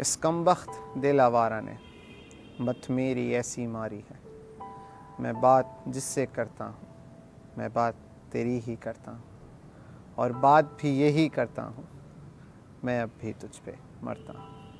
इस कमबख्त दिल आवारा ने बत मेरी ऐसी मारी है। मैं बात जिससे करता हूँ, मैं बात तेरी ही करता हूँ और बात भी यही करता हूँ, मैं अब भी तुझ पे मरता हूँ।